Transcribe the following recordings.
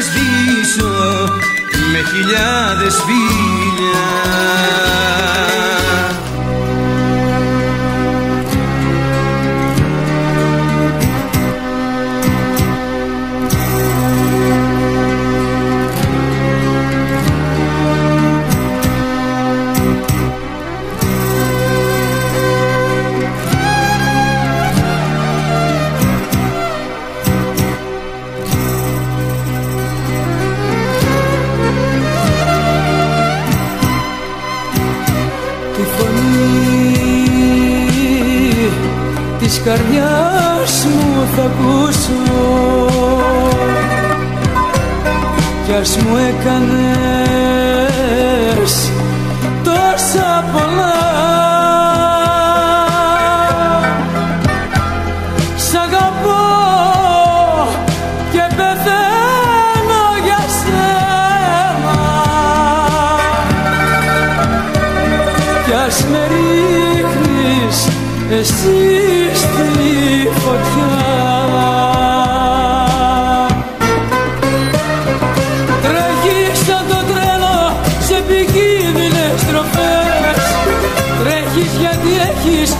σβήσω με χιλιάδες φίλια της καρδιάς μου θα ακούσω. Κι ας μου έκανες τόσα πολλά. Σ' αγαπώ και πεθαίνω για σένα. Κι ας με ρίχνεις εσύ όταν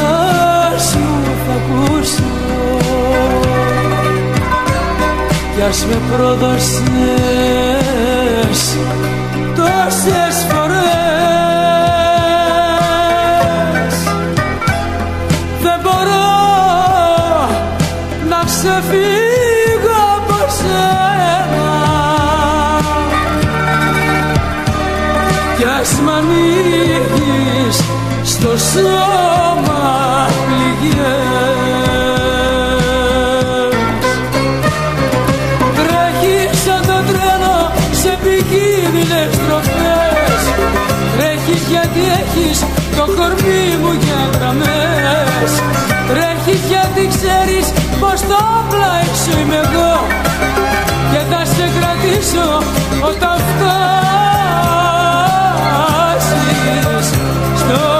της καρδιάς μου θα ακούσω κι ας με πρόδωσες τόσες στο σώμα πληγές. Τρέχει σαν το τρένο σε επικίνδυνες τροφές. Τρέχεις γιατί έχεις το κορμί μου για γραμμές. Τρέχεις γιατί ξέρεις πως το πλάι σου είμαι εγώ. Και θα σε κρατήσω όταν φτάσεις γιατί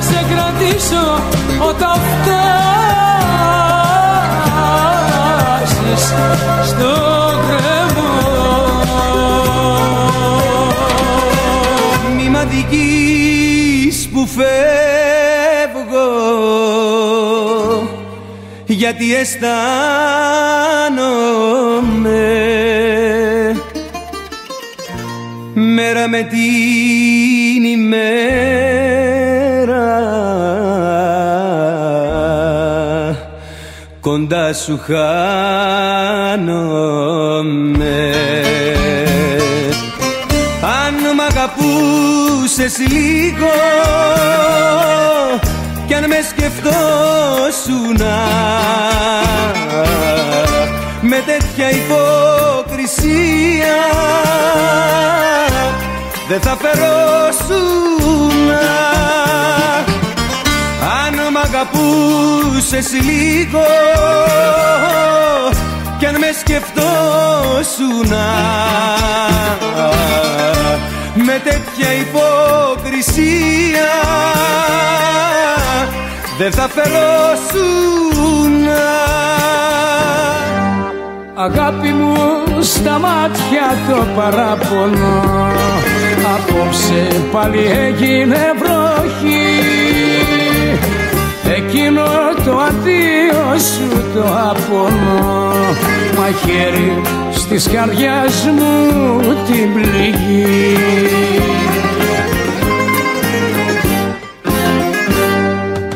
σε κρατήσω όταν φτάσεις στο κρεμό. Μη μ' αδικείς που φεύγω γιατί αισθάνομαι μέρα με την ημέρα κοντά σου χάνομαι. Αν μ' αγαπούσες λίγο κι αν με σκεφτόσουνα με τέτοια υποκρισία δεν θα φερόσουνα αν μ' αγαπούσες λίγο κι αν με σκεφτόσουνα με τέτοια υποκρισία δεν θα φερόσουν Αγάπη μου στα μάτια το παράπονο Απόψε πάλι έγινε βροχή Εκείνο το αντίο σου το απονό Μαχαίρι στις καρδιάς μου την πληγή.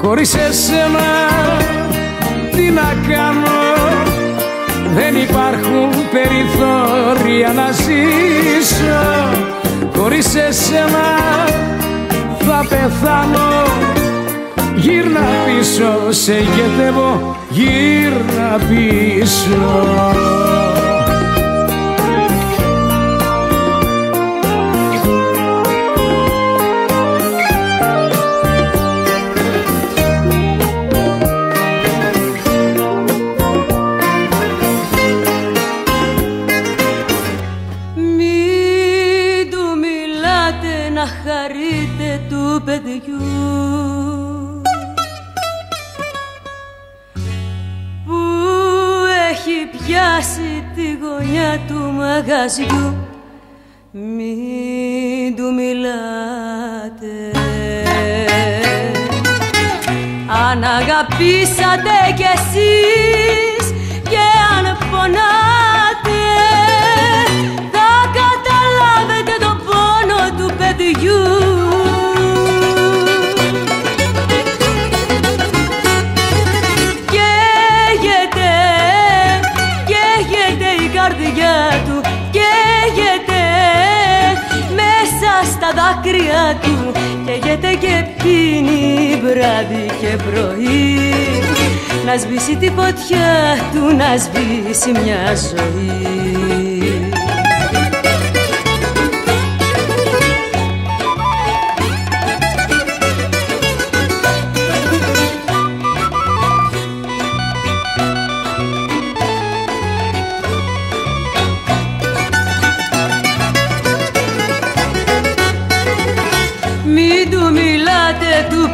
Χωρίς εσένα τι να κάνω. Δεν υπάρχουν περιθώρια να ζήσω. Χωρίς εσένα θα πεθάνω Γύρνα πίσω, σε γετεύω, γύρνα πίσω μαγαζιού. Μην του μιλάτε. Αν αγαπήσατε κι εσείς και αν πονάτε πίνει βράδυ και πρωί. Να σβήσει τη φωτιά του, να σβήσει μια ζωή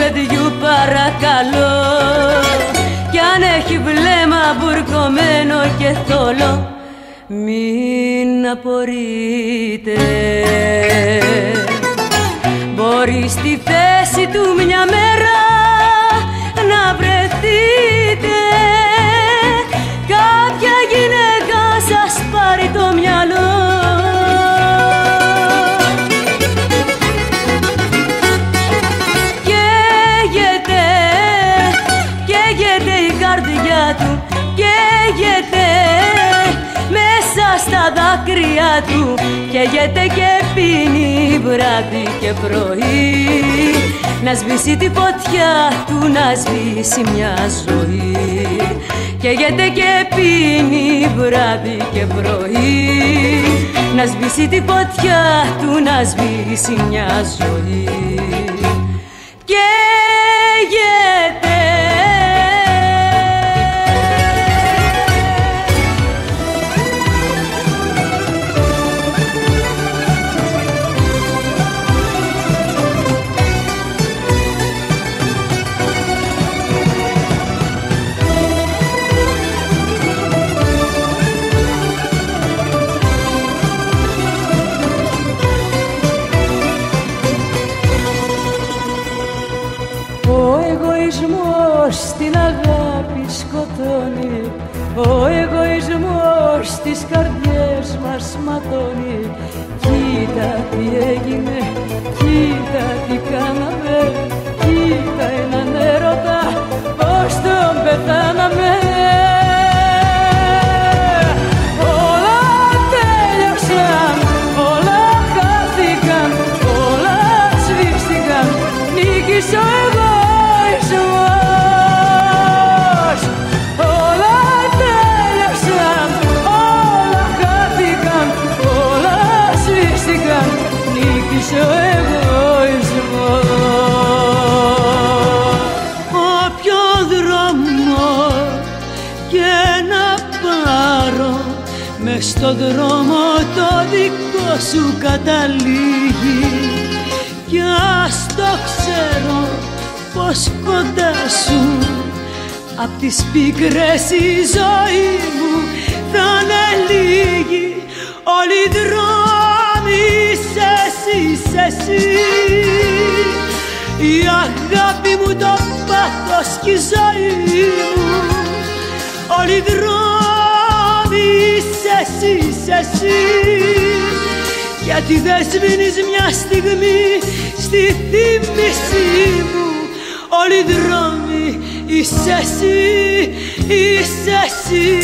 παιδιού παρακαλώ. Κι αν έχει βλέμμα μπουρκωμένο και θολό μην απορείτε. Μπορεί στη θέση δάκρυα του. Καίγεται και πίνει βράδυ και πρωί. Να σβήσει τη φωτιά του, να σβήσει μια ζωή. Καίγεται και πίνει βράδυ και πρωί. Να σβήσει τη φωτιά του, να σβήσει μια ζωή Ο εγωισμός στις καρδιές μας ματώνει. Κοίτα τι έγινε, κοίτα τι κάναμε. Κοίτα έναν έρωτα, πώς τον πεθάναμε στο δρόμο το δικό σου καταλήγει. Κι ας το ξέρω πως κοντά σου απ' τις πίκρες η ζωή μου θα είναι λίγοι όλοι οι δρόμοι είσαι εσύ, είσαι εσύ. Η αγάπη μου το πάθος και η ζωή μου. Όλοι οι δρόμοι είσαι εσύ, είσαι εσύ. Γιατί δεν σβήνεις μια στιγμή στη θύμησή μου. Όλοι οι δρόμοι είσαι εσύ, είσαι εσύ